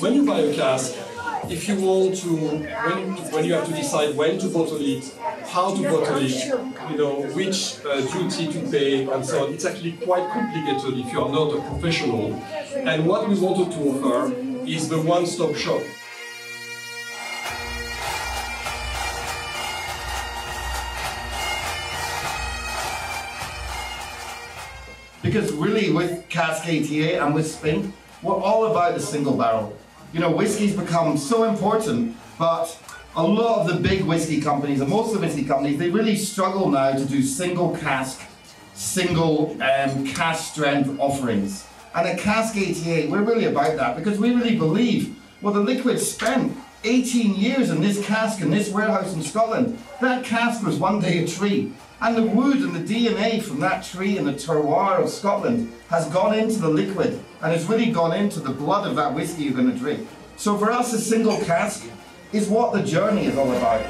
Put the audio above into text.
when you buy a cask, if you want to, when, when you have to decide when to bottle it, how to bottle it, you know, which uh, duty to pay, and so on, it's actually quite complicated if you are not a professional. And what we wanted to offer is the one-stop shop. Because really, with Cask 88 and with Spink, we're all about the single barrel. You know, whiskey's become so important, but a lot of the big whiskey companies, and most of the whiskey companies, they really struggle now to do single cask, single um, cask strength offerings. And at Cask 88, we're really about that because we really believe, well, the liquid spent 18 years in this cask in this warehouse in Scotland. That cask was one day a tree. And the wood and the DNA from that tree in the terroir of Scotland has gone into the liquid and has really gone into the blood of that whiskey you're going to drink. So for us, a single cask is what the journey is all about.